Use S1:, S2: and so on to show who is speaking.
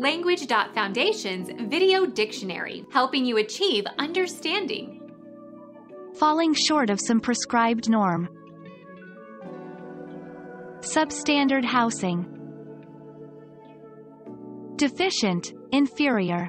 S1: Language.Foundation's Video Dictionary, helping you achieve understanding.
S2: Falling short of some prescribed norm. Substandard housing. Deficient, inferior.